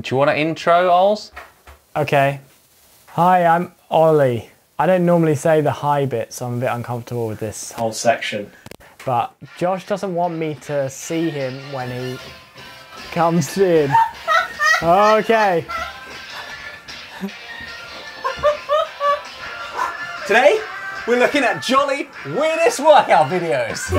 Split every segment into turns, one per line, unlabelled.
Do you want an intro, Ols?
Okay. Hi, I'm Ollie. I don't normally say the hi bit, so I'm a bit uncomfortable with this whole section. But Josh doesn't want me to see him when he comes in. Okay.
Today, we're looking at jolly weirdest workout videos.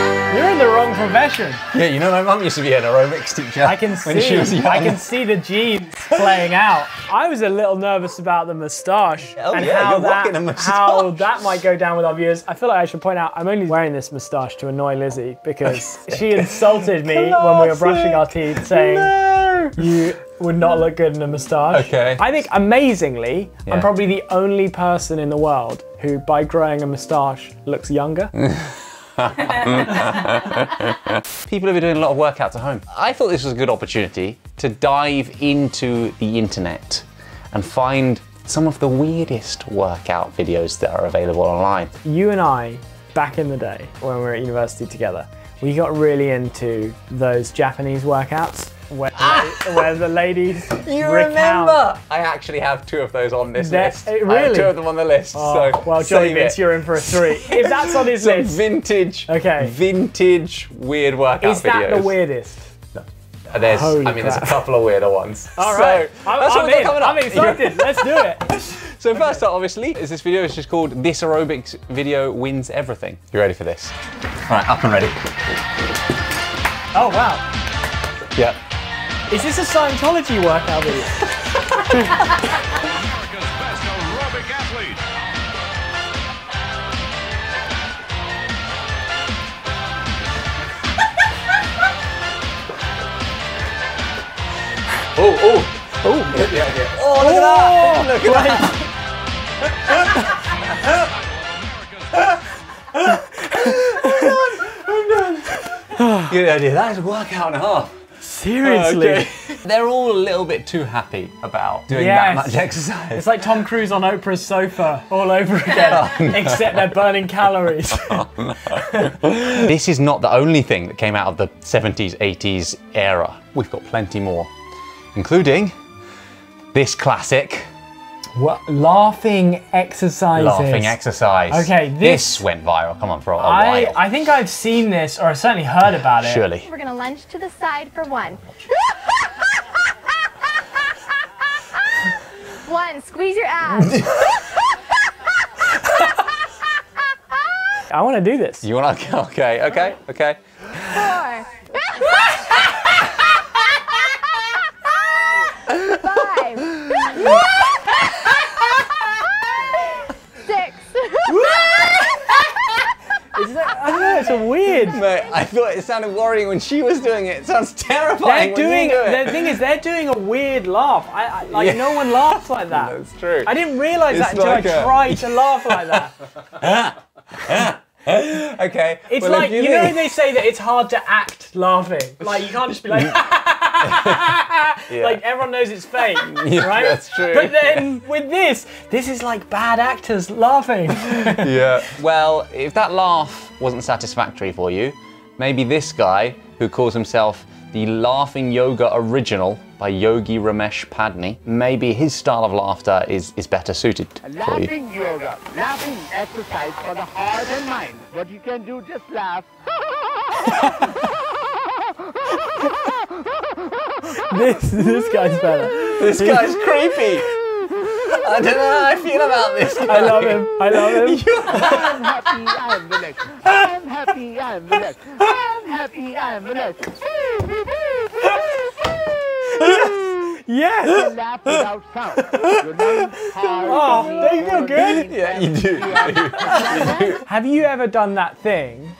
You're in the wrong profession.
Yeah, you know my mum used to be an aerobics teacher.
I can
when she was
see. I can see the genes playing out. I was a little nervous about the moustache
Oh,
and
yeah,
how that
rocking a moustache.
how that might go down with our viewers. I feel like I should point out I'm only wearing this moustache to annoy Lizzie because she insulted me when we were brushing our teeth, saying
No.
you would not look good in a moustache.
Okay.
I think amazingly,
Yeah.
I'm probably the only person in the world who, by growing a moustache, looks younger.
People have been doing a lot of workouts at home. I thought this was a good opportunity to dive into the internet and find some of the weirdest workout videos that are available online.
you and I, back in the day when we were at university together, we got really into those Japanese workouts where, where the ladies recount.
I actually have two of those on this
That-
list.
eh,
I have two of them on the list.
Oh,
so
well, Johnny
save
Vince,
it.
you're in for a three. If that's on his
Some
list,
vintage,
Okay.
vintage weird workout
is that
videos.
the weirdest?
Uh, There's,
Holy
I mean, there's a couple of weirder ones.
All right,
So,
I'm,
that's what
I'm in.
coming up.
I'm excited. Let's do it.
So first up, obviously, is this video is just called "This Aerobics Video Wins Everything." You ready for this? All right, up and ready.
Oh wow,
Yep.
Is this a Scientology workout video?
America's best aerobic athlete.
Oh, oh, oh, yeah, yeah, yeah. Oh, look at that! Oh, look at that! Good idea. That is a workout and a half.
Seriously.
Okay. They're all a little bit too happy about doing
Yes.
that much exercise.
It's like Tom Cruise on Oprah's sofa all over again, except they're burning calories.
Oh, this is not the only thing that came out of the 70s, 80s era. We've got plenty more, including this classic
what? Laughing exercises.
laughing exercise.
Okay,
this,
this-
went viral. Come on, for a
I,
while.
I think I've seen this, or I certainly heard about it.
Surely.
We're gonna lunge to the side for one. one, squeeze your ass.
I want to do this.
You want to? Okay, okay, okay.
Four. Five. Six.
Is that, I don't know, it's a weird.
Mate, I thought it sounded worrying when she was doing it. It sounds
They're
terrifying when
doing.
you do.
The thing is, they're doing a weird laugh. I, I like
Yeah.
no one laughs like that.
That's true.
I didn't realise
It's
that until
like
I
a-
tried to laugh like that.
Okay.
It's
well,
like
if
you know they say that it's hard to act laughing. Like you can't just be like, like everyone knows it's fake,
Yeah,
right?
that's true.
But then with this, this is like bad actors laughing.
Yeah. Well, if that laugh wasn't satisfactory for you, maybe this guy, who calls himself the Laughing Yoga Original by Yogi Ramesh Padney, maybe his style of laughter is, is better suited for you.
Laughing yoga, laughing exercise for the heart and mind. What you can do, just laugh.
this this guy's better.
This guy's creepy. I don't know how I feel about this guy.
I love him. I love him.
I'm happy, I'm relaxed. I'm happy, I'm relaxed. I'm happy, I'm relaxed.
Yes.
You Laugh without sound. Your lungs, heart,
Oh,
tummy,
don't you feel
all
good?
things
Yeah, you do.
Have you ever done that thing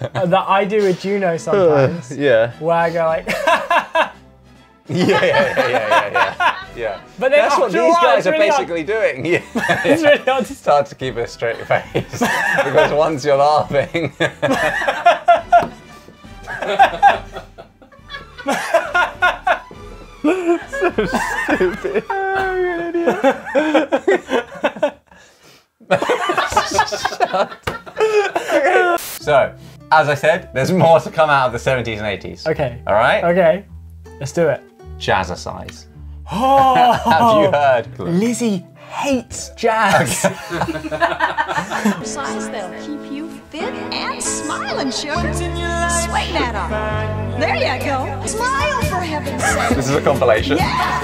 that I do with Juno sometimes,
yeah.
where I go like,
Yeah, yeah, yeah, yeah, yeah. Yeah.
but then
That's what these
while,
guys are
really hard-
basically doing. Yeah.
It's really hard to
It's hard to keep a straight face because once you're laughing. So stupid. Oh, god! so, as I said, there's more to come out of the 70s and 80s.
Okay.
All right?
Okay. Let's do it.
Jazzercise.
Oh,
Have you heard?
Lizzie hates jazz.
Exercise that'll keep you fit and smiling, sugar. Swing that arm. There you go. Smile for heaven's sake.
This is a compilation. Yeah.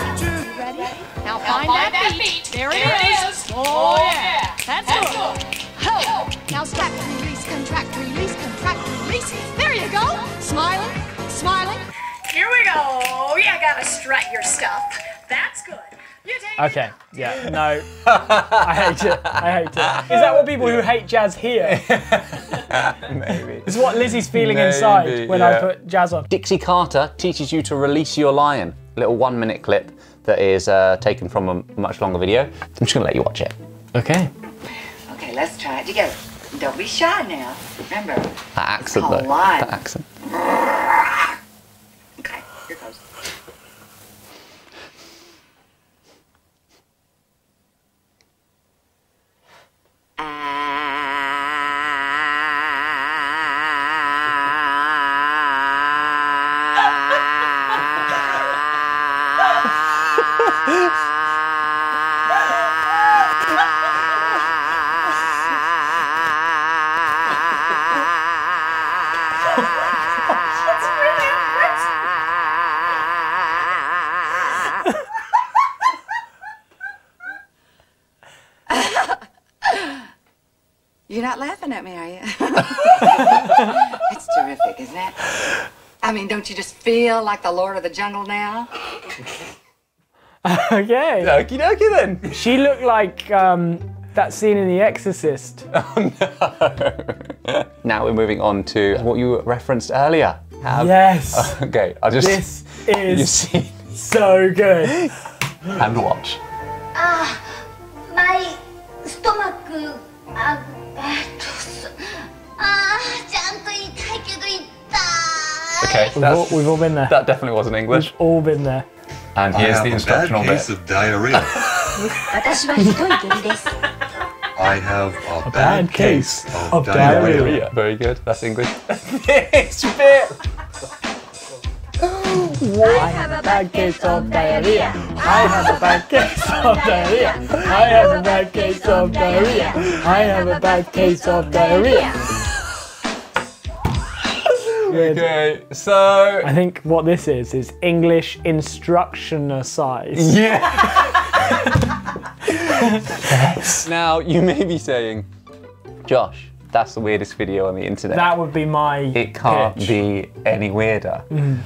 Ready? Now find that beat. There it is. Oh
gotta strut your stuff. That's good. You take
Okay, yeah, no. I hate it. I hate it. Is that what people who hate jazz hear?
Maybe.
This is what Lizzie's feeling
Maybe,
inside when I put jazz on.
Dixie Carter teaches you to release your lion. A little one minute clip that is uh, taken from a much longer video. I'm just gonna let you watch it.
Okay.
Okay, let's try it together. Don't be shy now. Remember.
That accent
called
though.
lion.
That accent.
Okay, That's terrific, isn't it? I mean, don't you just feel like the Lord of the Jungle now?
okay.
Okie dokie then.
She looked like um, that scene in The Exorcist. Oh no.
now we're moving on to what you referenced earlier. Have,
yes.
Okay, I just.
This is.
You've seen.
So good.
and watch.
Ah, uh, my stomach. Uh,
Okay.
We've all, we've all, been there.
That definitely wasn't English.
We've all been there.
And here's the instructional bit.
I have a bad case of diarrhea.
I have a, a
bad, bad, case, of, of
diarrhea.
diarrhea.
Very good. That's English. this bit.
Oh, I have a bad case of diarrhea. I have a bad case of diarrhea. I have a bad case of diarrhea. I have a bad case of diarrhea. Good.
Okay, so
I think what this is is English instructioner size.
yeah. Now you may be saying, Josh, that's the weirdest video on the internet.
That would be my.
it can't
pitch.
be any weirder. Mm.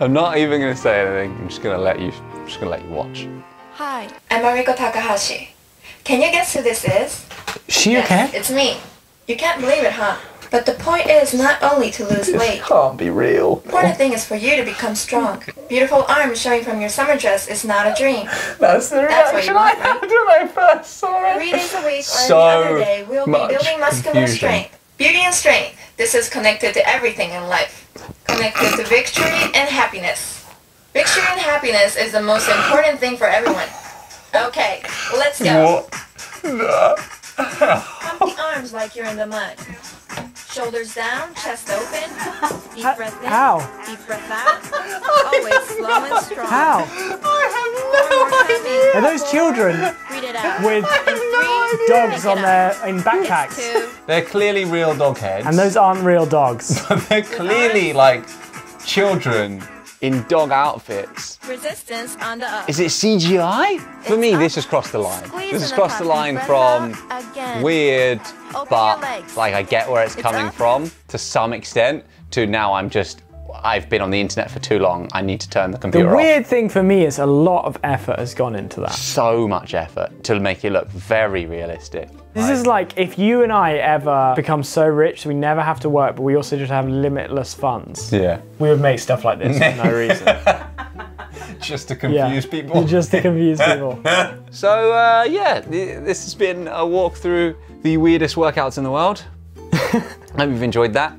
I'm not even going to say anything. I'm just going to let you. I'm just going to let you watch.
Hi, I'm Mariko Takahashi. Can you guess who this is?
She
Yes,
okay?
it's me. You can't believe it, huh? But the point is not only to lose weight.
Can't be real.
The important thing is for you to become strong. Beautiful arms showing from your summer dress is not a dream.
That's the
That's what
reaction
you
I
want,
had
right?
when I first saw it.
Three days a week or
So
every other day, we'll be building muscular
confusion.
strength. Beauty and strength. This is connected to everything in life. Connected to victory and happiness. Victory and happiness is the most important thing for everyone. Okay, let's go. Pump the arms like you're in the mud. Shoulders down, chest open. Deep breath in.
How?
Deep breath out. Always slow and strong.
How?
One more time in.
Are those children
Breathe it out.
with
Three.
dogs
Take
on their in backpacks?
They're clearly real dog heads.
And those aren't real dogs.
They're clearly like children in dog outfits.
Resistance on the up.
Is it CGI? For me,
It's
this has crossed the line.
Squeeze
This has
in the
crossed the line from.
Again.
weird,
Open
but like I get where it's
It's
coming
up.
from to some extent, to now I'm just, I've been on the internet for too long. I need to turn the
The
computer off.
The weird thing for me is a lot of effort has gone into that.
So much effort to make it look very realistic.
This is like if you and I ever become so rich we never have to work, but we also just have limitless funds.
Yeah.
We would make stuff like this for no reason.
Just to
Yeah.
confuse people.
Just to confuse people.
So uh, yeah, this has been a walk through the weirdest workouts in the world. I hope you've enjoyed that.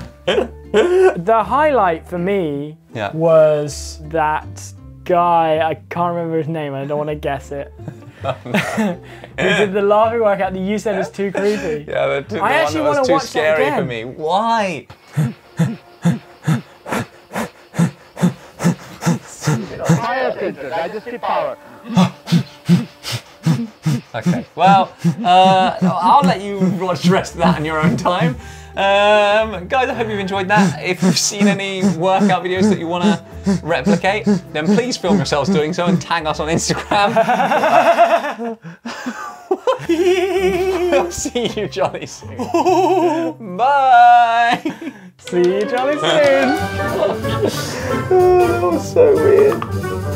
The highlight for me
Yeah.
was that guy, I can't remember his name, I don't want to guess it. we did the laughing workout that you said was too creepy.
Yeah, the, the
I actually wanna
too
watch that
scary for me. Why?
I just digestive power.
Okay. Well, uh, I'll let you watch the rest of that in your own time. Um, guys, I hope you've enjoyed that. If you've seen any workout videos that you want to replicate, then please film yourselves doing so and tag us on Instagram. we'll see you jolly soon. Bye.
See you jolly soon.
that was oh, so weird.